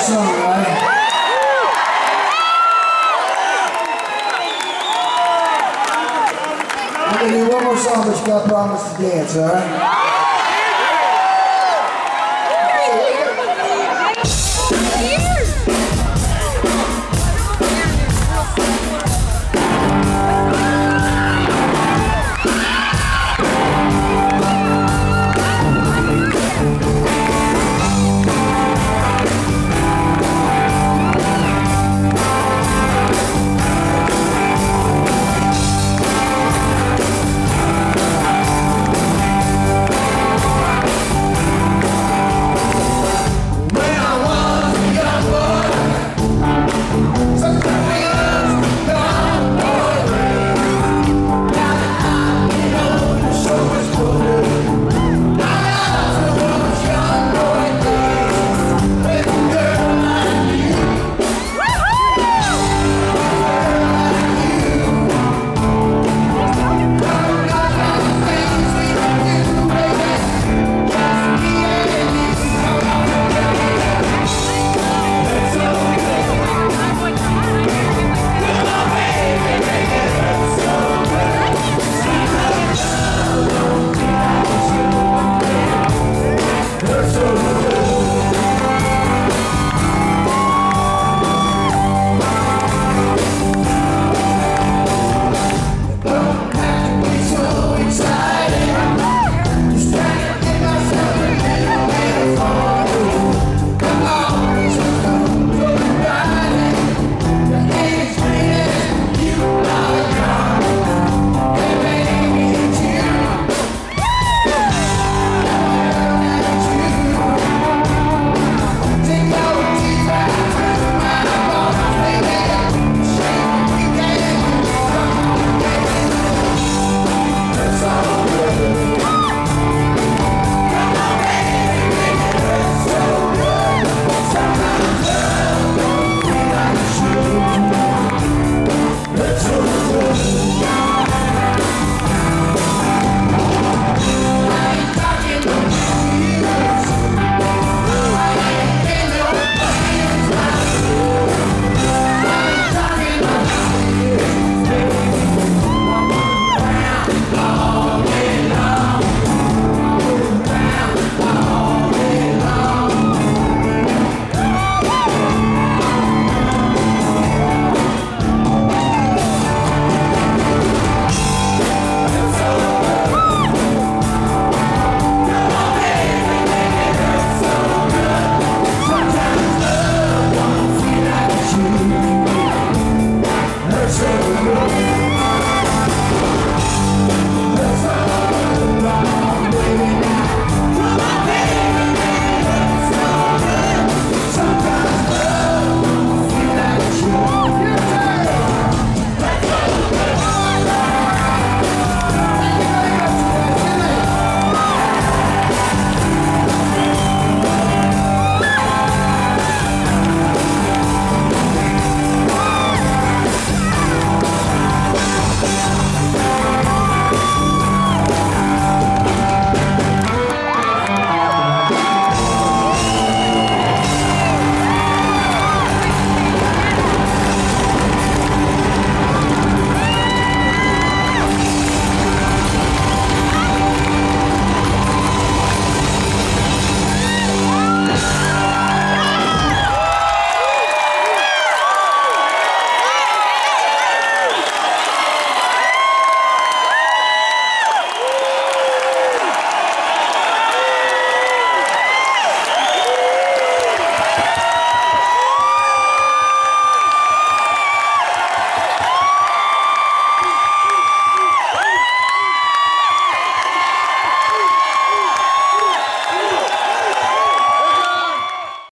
more song, right? I'm gonna do one more song, but you gotta promise to dance, alright?